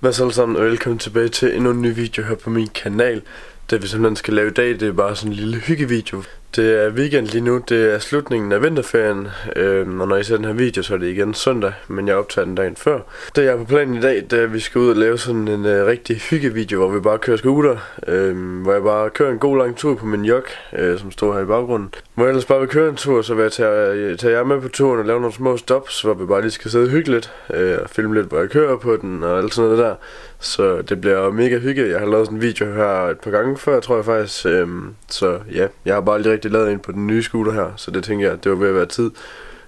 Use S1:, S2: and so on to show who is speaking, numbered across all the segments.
S1: Hvad så alle sammen, og velkommen tilbage til endnu en ny video her på min kanal. Det vi simpelthen skal lave i dag, det er bare sådan en lille hyggevideo. Det er weekend lige nu, det er slutningen af vinterferien, øhm, og når I ser den her video, så er det igen søndag, men jeg optager den dagen før. Det jeg er på planen i dag, det er, at vi skal ud og lave sådan en øh, rigtig hyggevideo, hvor vi bare kører scooter, øhm, hvor jeg bare kører en god lang tur på min jog, øh, som står her i baggrunden. Hvor jeg ellers bare vil køre en tur, så vil jeg tage, øh, tage jer med på turen og lave nogle små stops, hvor vi bare lige skal sidde hyggeligt, øh, og filme lidt, hvor jeg kører på den og alt sådan noget der. Så det bliver mega hyggeligt. Jeg har lavet sådan en video her et par gange før, tror jeg faktisk. Øhm, så ja, jeg har bare lige rigtig lavet en på den nye scooter her, så det tænker jeg, det var ved at være tid.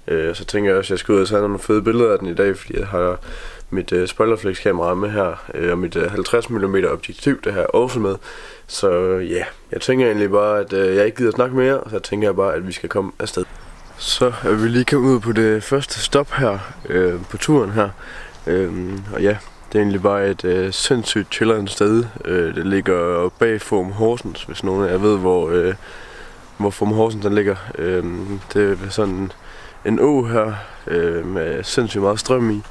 S1: Øh, så tænker jeg også, at jeg skal ud og tage nogle fede billeder af den i dag, fordi jeg har mit øh, spoilerflex kamera med her, øh, og mit øh, 50 mm objektiv, det her også med. Så ja, yeah, jeg tænker egentlig bare, at øh, jeg ikke gider snakke mere, og så tænker jeg bare, at vi skal komme afsted. Så er vi lige kommet ud på det første stop her, øh, på turen her. Øh, og ja, det er egentlig bare et øh, sindssygt chillerende sted. Øh, det ligger bag Form Horsens, hvis nogen af jer ved, hvor, øh, hvor Frum Horsens den ligger. Øh, det er sådan en å her øh, med sindssygt meget strøm i.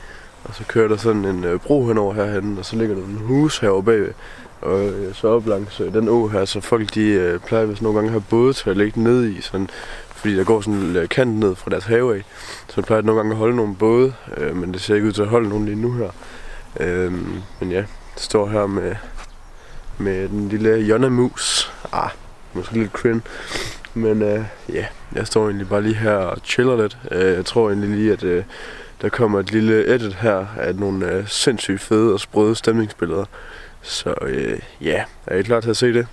S1: Og så kører der sådan en øh, bro henover herhen, og så ligger der en hus herovre bagved. Og øh, så op langs øh, den å her, så folk de øh, plejer hvis nogle gange at have både til at ligge ned i, sådan, fordi der går sådan en øh, kant ned fra deres have af. Så plejer de nogle gange at holde nogle både, øh, men det ser ikke ud til at holde nogen lige nu her. Øh, men ja, det står her med, med den lille Jonna Mus. Ah, måske lidt cringe. Men øh, ja, jeg står egentlig bare lige her og chiller lidt. Øh, jeg tror egentlig lige, at øh, der kommer et lille edit her af nogle øh, sindssygt fede og sprøde stemningsbilleder. Så øh, ja, er I klar til at se det?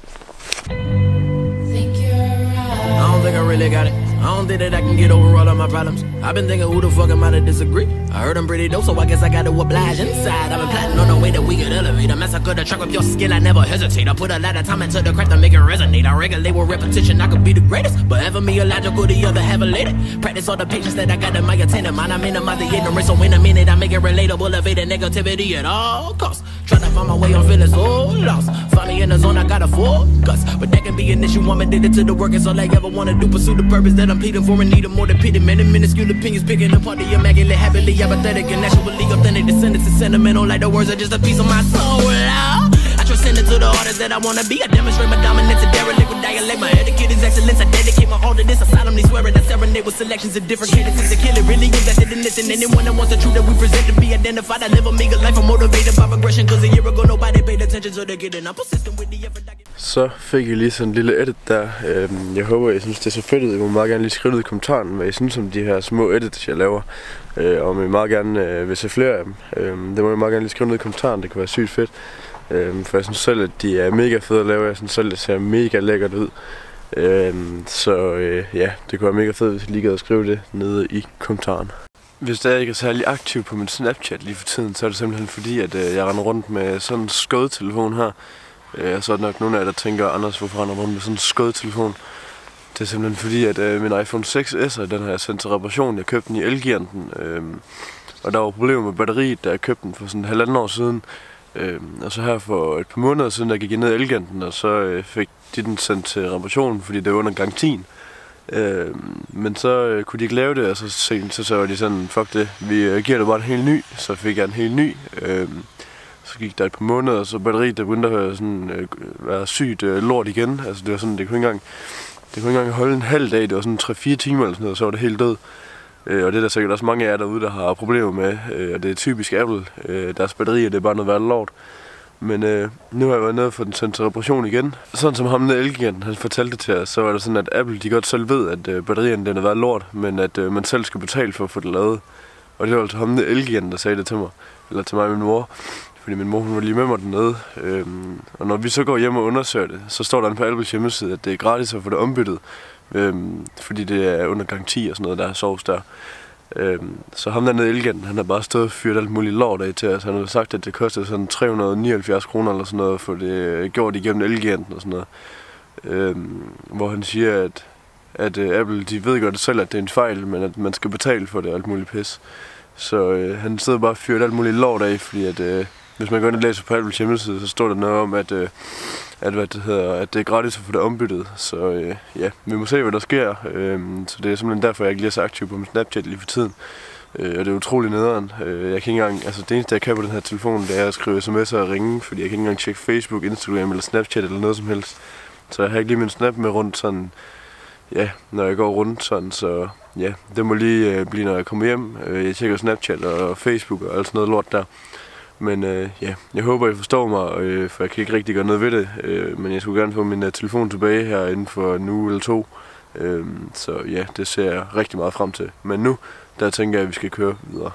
S2: I don't think I really got it. I don't think that I can get over all of my problems. I've been thinking who the fuck am I to disagree? I heard I'm pretty dope, so I guess I gotta oblige inside. I've been plotting on the way that we could elevate. A massacre the track up your skill, I never hesitate. I put a lot of time into the craft to make it resonate. I regulate with repetition, I could be the greatest. But ever me illogical, the other have a later. Practice all the patience that I got in my attendant mind. I minimize the ignorance, so in a minute I make it relatable. Evade the negativity at all costs. Trying to find my way, I'm feeling so lost. Find me in the zone, I got a focus. But that can be an issue, I'm addicted to the work. It's all I ever wanna do. Pursue the purpose that I'm pleading for and need a more than pity. Many minuscule opinions picking apart the immaculate, happily apathetic, and naturally authentic. Descendants is sentimental, like the words are just a piece of my soul. I transcend into the artist that I wanna be. I demonstrate my dominance and derelict with dialect. My etiquette is excellence. I dedicate my all to this. I it. With selections of different cadences to kill it. Really invested in this, and anyone that wants the truth that we present to be identified. I live a meager life. I'm motivated by progression. Cause a year ago nobody paid attention, so they're getting. I'm persistent with the effort.
S1: Så fik jeg lige sådan en lille edit der. Øhm, jeg håber, I synes, det er så fedt ud. I må meget gerne lige skrive ud i kommentaren, hvad I synes om de her små edits, jeg laver. Øh, og om I meget gerne øh, vil se flere af dem. Øhm, det må I meget gerne lige skrive ned i kommentaren. Det kan være sygt fedt. Øhm, for jeg synes selv, at de er mega fede at lave. Jeg synes selv, det ser mega lækkert ud. Øhm, så øh, ja, det kunne være mega fedt, hvis I lige gad at skrive det nede i kommentaren. Hvis jeg ikke er særlig aktiv på min Snapchat lige for tiden, så er det simpelthen fordi, at øh, jeg render rundt med sådan en skødtelefon her. Øh, så er der nok nogle af jer, der tænker, Anders, hvorfor render rundt med sådan en skødtelefon? Det er simpelthen fordi, at øh, min iPhone 6S, den har jeg sendt til reparation. Jeg købte den i Elgiganten, øh, og der var problemer med batteriet, da jeg købte den for sådan en halvanden år siden. Øh, og så her for et par måneder siden, der gik jeg ned i Elganten, og så øh, fik de den sendt til reparation, fordi det var under garantien. Øh, men så øh, kunne de ikke lave det, og så sent, så, så var de sådan, fuck det, vi øh, giver det bare en helt ny. Så fik jeg en helt ny. Øh, så gik der et par måneder, og så batteriet der begyndte at sådan, øh, være sygt øh, lort igen. Altså det var sådan, det kunne ikke engang, det kunne ikke engang holde en halv dag. Det var sådan 3-4 timer eller sådan noget, og så var det helt død. Øh, og det er der sikkert også mange af jer derude, der har problemer med. Øh, og det er typisk Apple. Øh, deres batterier, det er bare noget værd lort. Men øh, nu har jeg været nede og fået den sendt til reparation igen. Sådan som ham nede Elgiganten, han fortalte det til os, så var det sådan, at Apple de godt selv ved, at øh, batterierne den er været lort, men at øh, man selv skal betale for at få det lavet. Og det var altså ham nede Elgiganten, der sagde det til mig. Eller til mig og min mor. Fordi min mor hun var lige med mig dernede. Øhm, og når vi så går hjem og undersøger det, så står der på Apples hjemmeside, at det er gratis at få det ombyttet. Øhm, fordi det er under garanti og sådan noget, der er sovs der. Øhm, så ham dernede elgen, han har bare stået og fyret alt muligt lort af til os. Han har sagt, at det kostede sådan 379 kroner eller sådan noget, for det øh, gjort igennem Elgen og sådan noget. Øhm, hvor han siger, at, at uh, Apple, de ved godt selv, at det er en fejl, men at man skal betale for det og alt muligt pis. Så øh, han sidder bare og fyrer alt muligt lort af, fordi at, øh, hvis man går ind og læser på Apples hjemmeside, så står der noget om, at, øh, at, hvad det hedder, at det er gratis at få det ombyttet. Så øh, ja, vi må se, hvad der sker. Øh, så det er simpelthen derfor, jeg ikke lige er så aktiv på min Snapchat lige for tiden. Øh, og det er utrolig nederen. Øh, jeg kan ikke engang, altså det eneste jeg kan på den her telefon, det er at skrive sms'er og ringe, fordi jeg kan ikke engang tjekke Facebook, Instagram eller Snapchat eller noget som helst. Så jeg har ikke lige min snap med rundt sådan, ja, når jeg går rundt sådan, så ja, det må lige øh, blive, når jeg kommer hjem. Øh, jeg tjekker Snapchat og Facebook og alt sådan noget lort der. Men øh, ja, jeg håber, I forstår mig, øh, for jeg kan ikke rigtig gøre noget ved det. Øh, men jeg skulle gerne få min uh, telefon tilbage her inden for en uge eller to. Øh, så ja, det ser jeg rigtig meget frem til. Men nu, der tænker jeg, at vi skal køre videre.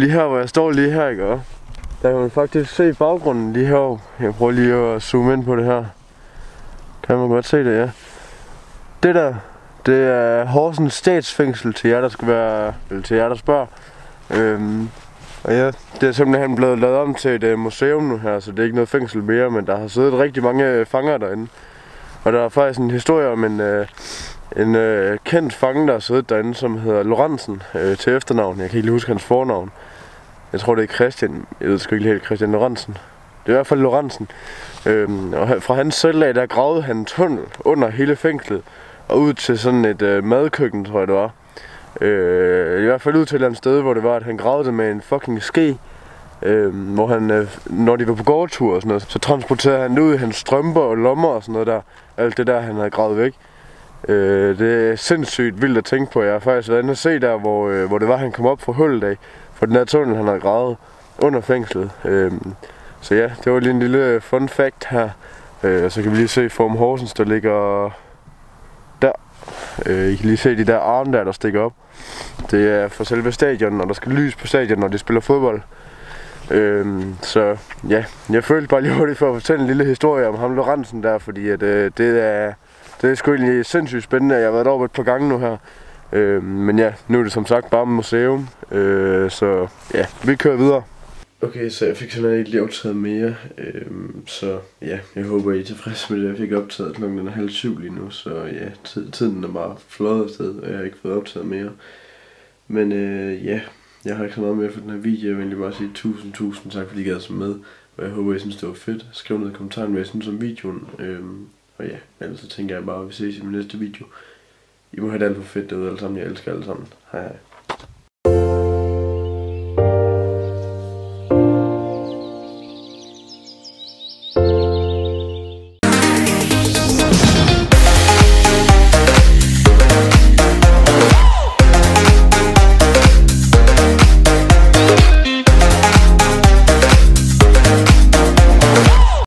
S1: Lige her, hvor jeg står lige her, ikke? Og Der kan man faktisk se baggrunden lige her. Jeg prøver lige at zoome ind på det her. Kan man godt se det, ja. Det der, det er Horsens statsfængsel til jer, der skal være, eller til jer, der spørger. Øhm, og ja, det er simpelthen blevet lavet om til et øh, museum nu her, så det er ikke noget fængsel mere, men der har siddet rigtig mange øh, fanger derinde. Og der er faktisk en historie om en, øh, en uh, kendt fange, der har siddet derinde, som hedder Lorentzen til efternavn. Jeg kan ikke lige huske hans fornavn. Jeg tror, det er Christian. Jeg ved sgu ikke helt Christian Lorentzen. Det er i hvert fald Lorentzen. Øhm, og fra hans cellag, der gravede han en tunnel under hele fængslet. Og ud til sådan et øh, madkøkken, tror jeg det var. Øh, I hvert fald ud til et eller andet sted, hvor det var, at han gravede det med en fucking ske. Øh, hvor han, øh, når de var på gårdtur og sådan noget, så transporterede han det ud i hans strømper og lommer og sådan noget der. Alt det der, han havde gravet væk. Øh, det er sindssygt vildt at tænke på. Jeg har faktisk været inde og se der, hvor, øh, hvor det var, han kom op fra hullet af. For den der tunnel, han har gravet under fængslet. Øh, så ja, det var lige en lille fun fact her. Øh, og så kan vi lige se Form Horsens, der ligger der. Øh, I kan lige se de der arme der, der stikker op. Det er for selve stadion, og der skal lys på stadion, når de spiller fodbold. Øhm, så ja, jeg følte bare lige hurtigt for at fortælle en lille historie om ham Lorentzen der, fordi at, øh, det er det er sgu egentlig sindssygt spændende. Jeg har været deroppe et par gange nu her. Øh, men ja, nu er det som sagt bare museum. Øh, så ja, vi kører videre. Okay, så jeg fik simpelthen ikke lige optaget mere, øhm, så ja, jeg håber I er tilfredse med det. Jeg fik optaget klokken den er halv syv lige nu, så ja, tiden er bare flot afsted, og jeg har ikke fået optaget mere. Men øh, ja, jeg har ikke så meget mere for den her video, jeg vil egentlig bare sige tusind, tusind tak fordi I gad så med, og jeg håber I synes det var fedt. Skriv ned i kommentaren, hvad I synes om videoen, øhm, og ja, ellers så tænker jeg bare, at vi ses i min næste video. I må have det alt for fedt derude alle sammen, jeg elsker alle sammen. Hej hej.